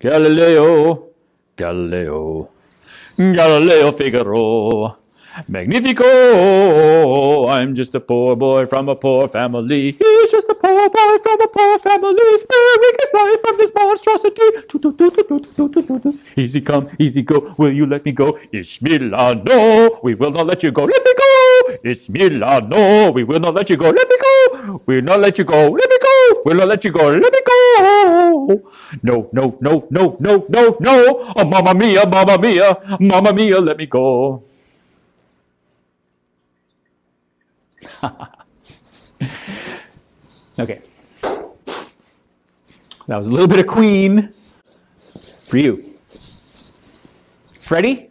Galileo, Galileo, Galileo Figaro. Magnifico! I'm just a poor boy from a poor family. He's just a poor boy from a poor family, sparing his life from this monstrosity. Easy come, easy go. Will you let me go? Bismillah no. We will not let you go. Let me go. Bismillah no. We will not let you go. Let me go. We'll not let you go. Let me go. We'll not let you go. Let me go. No, no, no, no, no, no, no. Oh, mamma mia, mamma mia, mamma mia, let me go. okay. That was a little bit of Queen for you. Freddie?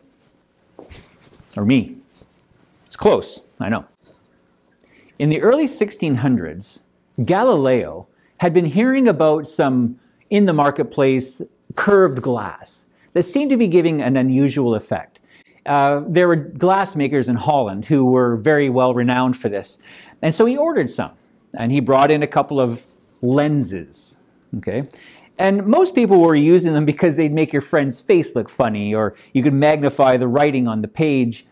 Or me? It's close, I know. In the early 1600s, Galileo had been hearing about some in the marketplace curved glass that seemed to be giving an unusual effect. Uh, there were glassmakers in Holland who were very well renowned for this. And so he ordered some. And he brought in a couple of lenses. Okay. And most people were using them because they'd make your friend's face look funny, or you could magnify the writing on the page.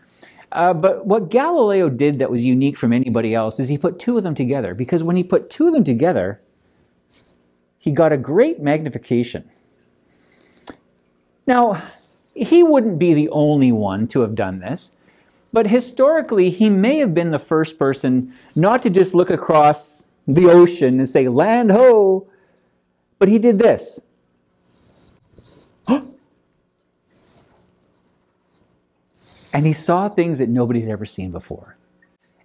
Uh, but what Galileo did that was unique from anybody else is he put two of them together. Because when he put two of them together, he got a great magnification. Now, he wouldn't be the only one to have done this, but historically, he may have been the first person not to just look across the ocean and say, Land ho! But he did this. and he saw things that nobody had ever seen before.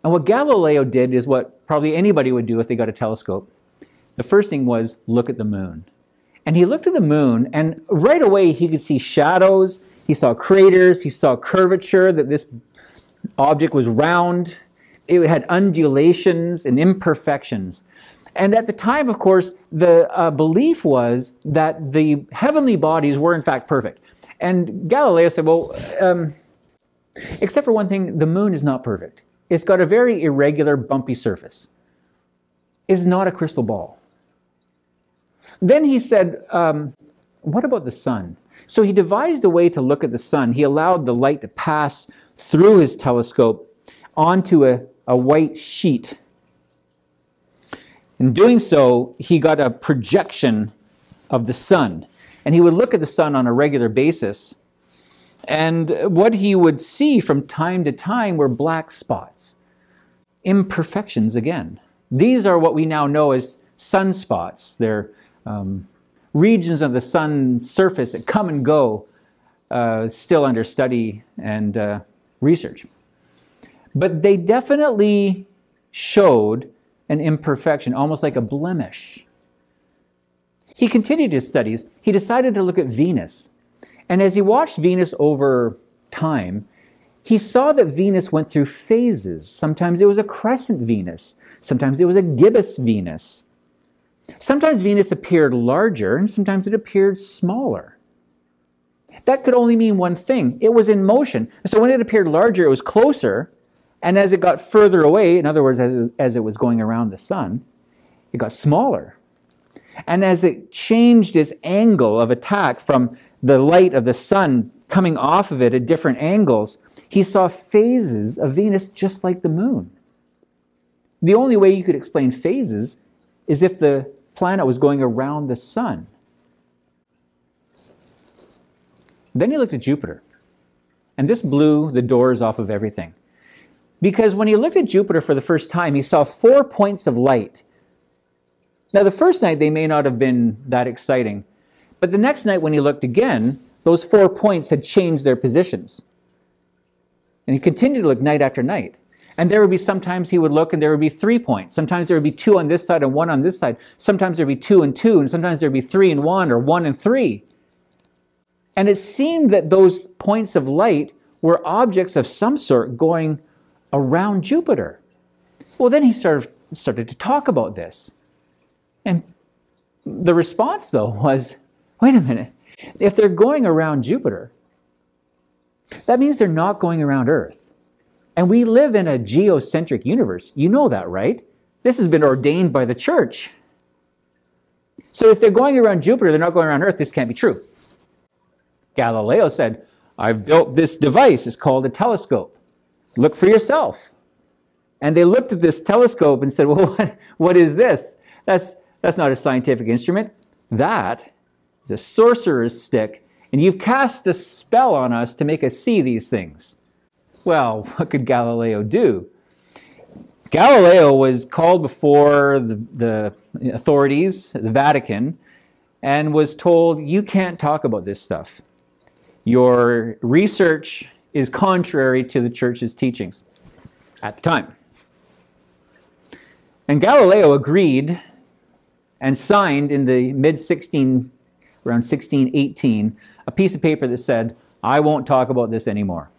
And what Galileo did is what probably anybody would do if they got a telescope. The first thing was look at the moon. And he looked at the moon, and right away he could see shadows, he saw craters, he saw curvature, that this object was round, it had undulations and imperfections. And at the time, of course, the uh, belief was that the heavenly bodies were in fact perfect. And Galileo said, well, um, except for one thing, the moon is not perfect. It's got a very irregular, bumpy surface. It's not a crystal ball. Then he said, um, What about the sun? So he devised a way to look at the sun. He allowed the light to pass through his telescope onto a, a white sheet. In doing so, he got a projection of the sun. And he would look at the sun on a regular basis. And what he would see from time to time were black spots, imperfections again. These are what we now know as sunspots. They're um, regions of the sun's surface that come and go, uh, still under study and uh, research. But they definitely showed an imperfection, almost like a blemish. He continued his studies. He decided to look at Venus. And as he watched Venus over time, he saw that Venus went through phases. Sometimes it was a crescent Venus, sometimes it was a gibbous Venus. Sometimes Venus appeared larger and sometimes it appeared smaller. That could only mean one thing it was in motion. So when it appeared larger, it was closer. And as it got further away, in other words, as, it was going around the sun, it got smaller. And as it changed its angle of attack from the light of the sun coming off of it at different angles, he saw phases of Venus just like the moon. The only way you could explain phases is if the planet was going around the sun. Then he looked at Jupiter. And this blew the doors off of everything. Because when he looked at Jupiter for the first time, he saw four points of light. Now, the first night they may not have been that exciting, but the next night when he looked again, those four points had changed their positions. And he continued to look night after night. And there would be sometimes he would look and there would be three points. Sometimes there would be two on this side and one on this side. Sometimes there would be two and two, and sometimes there would be three and one or one and three. And it seemed that those points of light were objects of some sort going around Jupiter. Well, then he started, started to talk about this. And the response, though, was wait a minute. If they're going around Jupiter, that means they're not going around Earth. And we live in a geocentric universe. You know that, right? This has been ordained by the church. So if they're going around Jupiter, they're not going around Earth, this can't be true. Galileo said, I've built this device. It's called a telescope. Look for yourself. And they looked at this telescope and said, Well, what, what is this? That's, that's not a scientific instrument. That is a sorcerer's stick, and you've cast a spell on us to make us see these things. Well, what could Galileo do? Galileo was called before the, the authorities, the Vatican, and was told, You can't talk about this stuff. Your research is contrary to the church's teachings at the time. And Galileo agreed and signed in the mid 16 around 1618 a piece of paper that said, I won't talk about this anymore.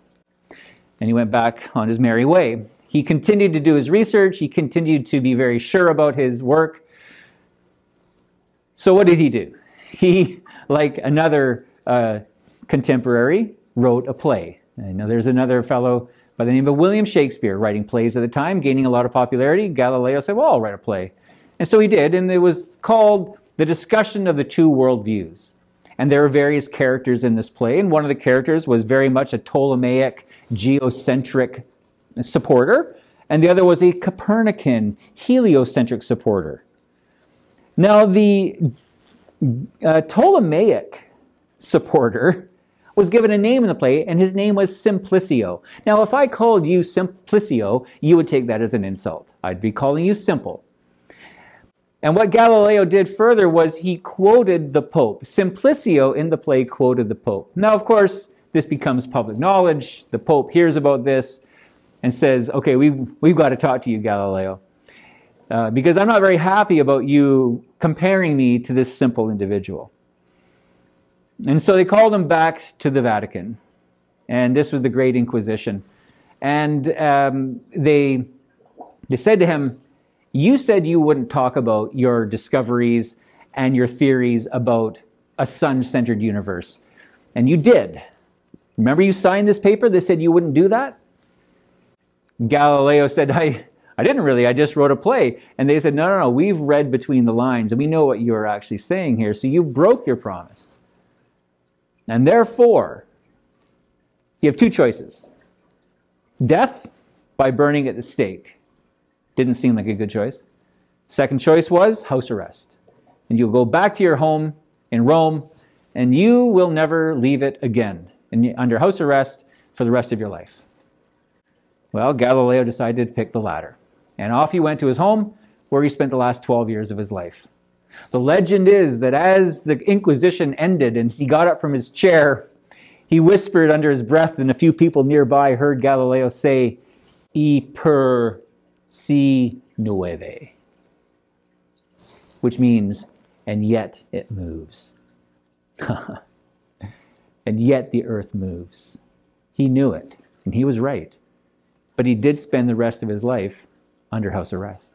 And he went back on his merry way. He continued to do his research, he continued to be very sure about his work. So, what did he do? He, like another uh, contemporary, wrote a play. I know there's another fellow by the name of William Shakespeare writing plays at the time, gaining a lot of popularity. Galileo said, Well, I'll write a play. And so he did, and it was called The Discussion of the Two Worldviews. And there are various characters in this play, and one of the characters was very much a Ptolemaic, geocentric supporter, and the other was a Copernican, heliocentric supporter. Now, the uh, Ptolemaic supporter was given a name in the play, and his name was Simplicio. Now, if I called you Simplicio, you would take that as an insult. I'd be calling you simple. And what Galileo did further was he quoted the Pope. Simplicio in the play quoted the Pope. Now, of course, this becomes public knowledge. The Pope hears about this and says, okay, we've, we've got to talk to you, Galileo. Uh, because I'm not very happy about you comparing me to this simple individual. And so they called him back to the Vatican. And this was the Great Inquisition. And um, they, they said to him, you said you wouldn't talk about your discoveries and your theories about a sun centered universe. And you did. Remember, you signed this paper that said you wouldn't do that? Galileo said, I, I didn't really, I just wrote a play. And they said, No, no, no, we've read between the lines and we know what you're actually saying here. So you broke your promise. And therefore, you have two choices death by burning at the stake didn't seem like a good choice. Second choice was house arrest. And you'll go back to your home in Rome and you will never leave it again and under house arrest for the rest of your life. Well, Galileo decided to pick the latter. And off he went to his home where he spent the last 12 years of his life. The legend is that as the Inquisition ended and he got up from his chair, he whispered under his breath, and a few people nearby heard Galileo say, E per si muove, which means, and yet it moves. and yet the earth moves. He knew it, and he was right. But he did spend the rest of his life under house arrest.